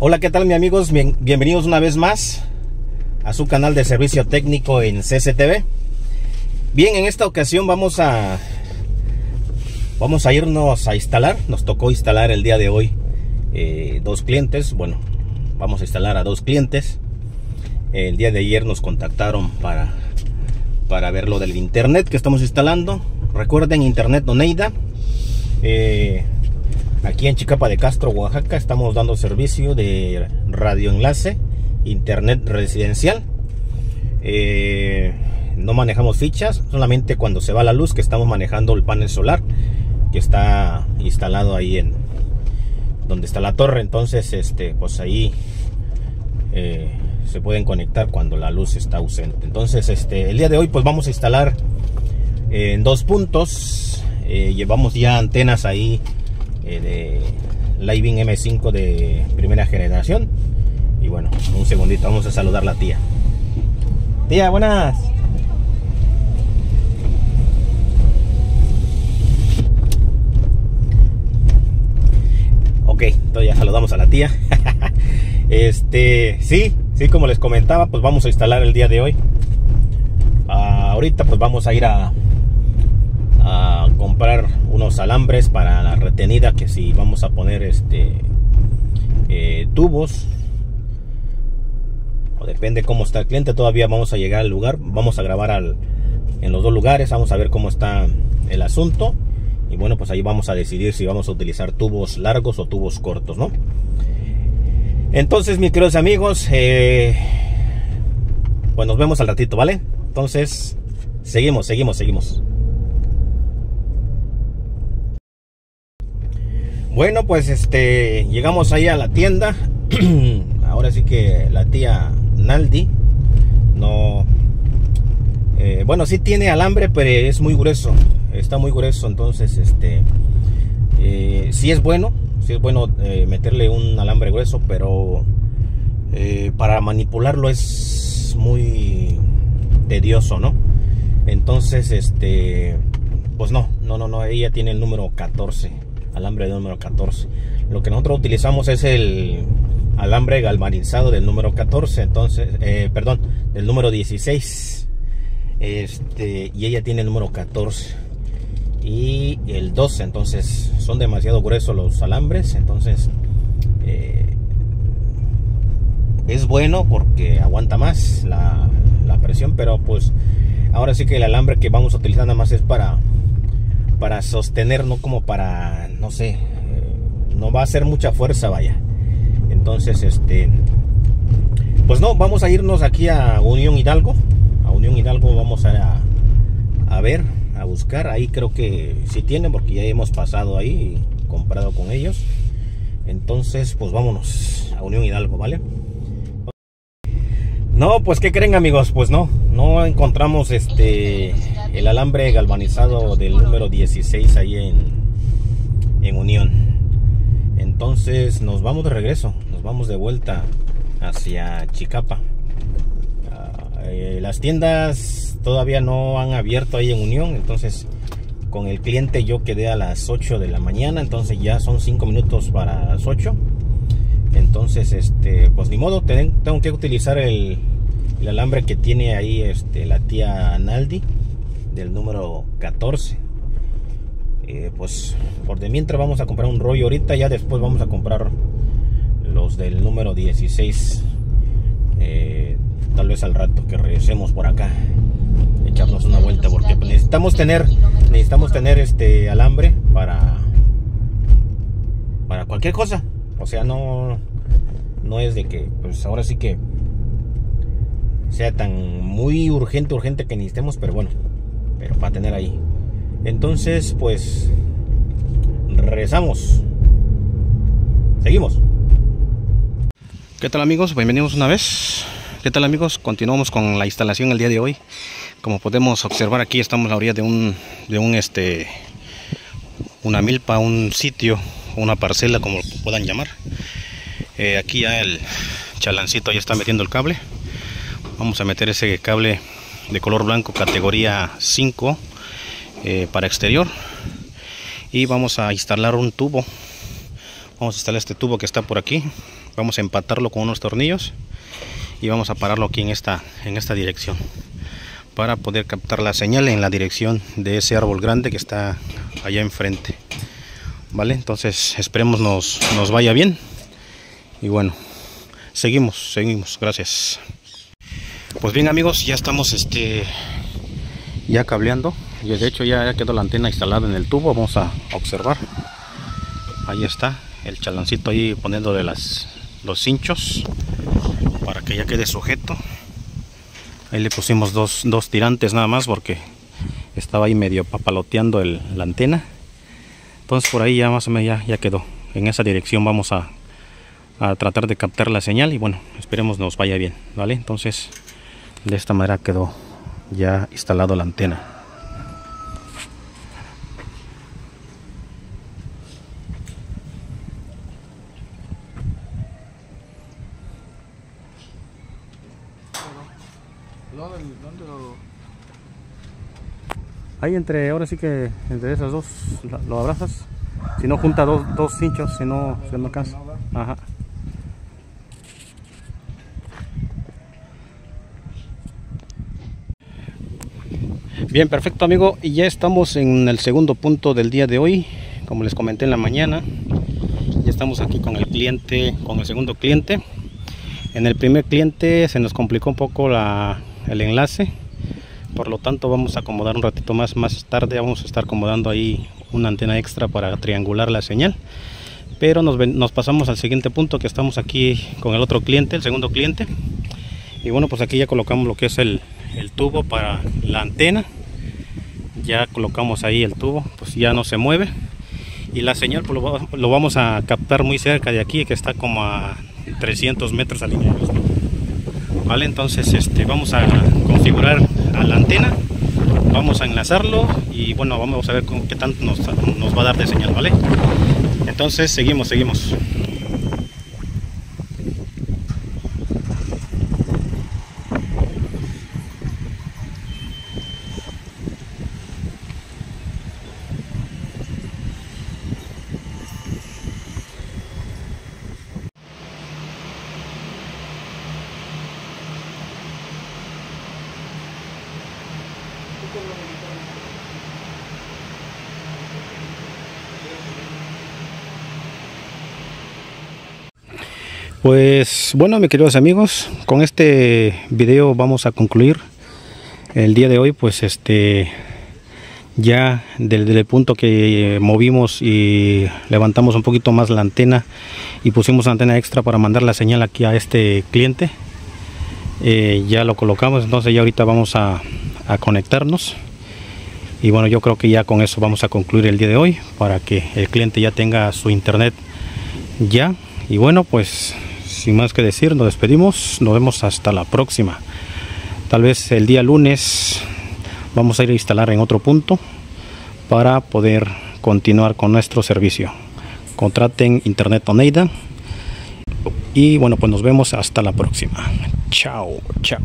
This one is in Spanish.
Hola, ¿qué tal mi amigos? Bien, bienvenidos una vez más a su canal de servicio técnico en CCTV. Bien, en esta ocasión vamos a vamos a irnos a instalar. Nos tocó instalar el día de hoy eh, dos clientes. Bueno, vamos a instalar a dos clientes. El día de ayer nos contactaron para para ver lo del internet que estamos instalando. Recuerden internet Doneida. Eh, Aquí en Chicapa de Castro, Oaxaca, estamos dando servicio de radioenlace, internet residencial. Eh, no manejamos fichas, solamente cuando se va la luz que estamos manejando el panel solar que está instalado ahí en donde está la torre. Entonces, este, pues ahí eh, se pueden conectar cuando la luz está ausente. Entonces, este, el día de hoy, pues vamos a instalar en dos puntos. Eh, llevamos ya antenas ahí eh, de Living M5 de primera generación. Y bueno, un segundito, vamos a saludar a la tía. Tía, buenas. Ok, entonces ya saludamos a la tía. este, sí, sí, como les comentaba, pues vamos a instalar el día de hoy. Ah, ahorita pues vamos a ir a, a comprar unos alambres para la retenida que si vamos a poner este eh, tubos. O depende cómo está el cliente todavía vamos a llegar al lugar vamos a grabar al, en los dos lugares vamos a ver cómo está el asunto. Y bueno pues ahí vamos a decidir si vamos a utilizar tubos largos o tubos cortos no entonces mis queridos amigos eh, pues nos vemos al ratito vale entonces seguimos seguimos seguimos Bueno, pues este llegamos ahí a la tienda. Ahora sí que la tía Naldi no eh, bueno, sí tiene alambre, pero es muy grueso. Está muy grueso, entonces este eh, sí es bueno, sí es bueno eh, meterle un alambre grueso, pero para manipularlo es muy tedioso, ¿no? Entonces, este pues no, no, no, no, ella tiene el número 14 alambre número 14. Lo que nosotros utilizamos es el alambre galvanizado del número 14, entonces, eh, perdón, del número 16. Este, y ella tiene el número 14 y el 12, entonces son demasiado gruesos los alambres, entonces eh, es bueno porque aguanta más la, la presión, pero pues ahora sí que el alambre que vamos a utilizar nada más es para para sostener, no como para, no sé, eh, no va a ser mucha fuerza, vaya. Entonces, este, pues no, vamos a irnos aquí a Unión Hidalgo. A Unión Hidalgo vamos a, a ver, a buscar. Ahí creo que sí tienen, porque ya hemos pasado ahí y comprado con ellos. Entonces, pues vámonos a Unión Hidalgo, ¿vale? No, pues ¿qué creen amigos? Pues no, no encontramos este el alambre galvanizado del número 16 ahí en, en Unión. Entonces nos vamos de regreso, nos vamos de vuelta hacia Chicapa. Uh, eh, las tiendas todavía no han abierto ahí en Unión, entonces con el cliente yo quedé a las 8 de la mañana, entonces ya son 5 minutos para las 8 entonces este pues ni modo tengo que utilizar el, alambre que tiene ahí este la tía Naldi del número 14 eh, pues por de mientras vamos a comprar un rollo ahorita ya después vamos a comprar los del número 16 eh, tal vez al rato que regresemos por acá echarnos una vuelta porque necesitamos tener necesitamos tener este alambre para para cualquier cosa o sea, no, no es de que, pues ahora sí que sea tan muy urgente, urgente que necesitemos, pero bueno, pero para tener ahí. Entonces, pues, regresamos. Seguimos. ¿Qué tal amigos? Bienvenidos una vez. ¿Qué tal amigos? Continuamos con la instalación el día de hoy. Como podemos observar aquí estamos a la orilla de un, de un este, una milpa, un sitio una parcela como puedan llamar. Eh, aquí ya el chalancito ya está metiendo el cable. Vamos a meter ese cable de color blanco categoría 5 eh, para exterior. Y vamos a instalar un tubo. Vamos a instalar este tubo que está por aquí. Vamos a empatarlo con unos tornillos y vamos a pararlo aquí en esta en esta dirección para poder captar la señal en la dirección de ese árbol grande que está allá enfrente vale entonces esperemos nos, nos vaya bien. Y bueno seguimos seguimos gracias. Pues bien amigos ya estamos este ya cableando. Y de hecho ya quedó la antena instalada en el tubo vamos a observar. Ahí está el chalancito ahí poniendo de las los cinchos para que ya quede sujeto. Ahí le pusimos dos, dos tirantes nada más porque estaba ahí medio papaloteando la antena entonces por ahí ya más o menos ya, quedó en esa dirección vamos a, a, tratar de captar la señal y bueno esperemos nos vaya bien vale entonces de esta manera quedó ya instalado la antena ¿Dónde lo...? Ahí entre, ahora sí que entre esas dos lo, abrazas. Si no junta dos, dos cinchos, si no, se no alcanza. Ajá. Bien, perfecto amigo. Y ya estamos en el segundo punto del día de hoy. Como les comenté en la mañana. Ya estamos aquí con el cliente, con el segundo cliente. En el primer cliente se nos complicó un poco la, el enlace por lo tanto vamos a acomodar un ratito más. Más tarde vamos a estar acomodando ahí una antena extra para triangular la señal. Pero nos, nos, pasamos al siguiente punto que estamos aquí con el otro cliente el segundo cliente. Y bueno pues aquí ya colocamos lo que es el, el tubo para la antena. Ya colocamos ahí el tubo pues ya no se mueve. Y la señal pues lo, vamos a captar muy cerca de aquí que está como a 300 metros alineados vale entonces este vamos a configurar a la antena. Vamos a enlazarlo y bueno vamos a ver con qué tanto nos, nos va a dar de señal vale entonces seguimos seguimos Pues bueno, mis queridos amigos, con este video vamos a concluir. El día de hoy, pues este ya desde el punto que movimos y levantamos un poquito más la antena y pusimos antena extra para mandar la señal aquí a este cliente eh, ya lo colocamos entonces ya ahorita vamos a, a conectarnos y bueno yo creo que ya con eso vamos a concluir el día de hoy para que el cliente ya tenga su internet ya y bueno pues sin más que decir, nos despedimos. Nos vemos hasta la próxima. Tal vez el día lunes vamos a ir a instalar en otro punto para poder continuar con nuestro servicio. Contraten Internet Oneida. Y bueno, pues nos vemos hasta la próxima. Chao, chao.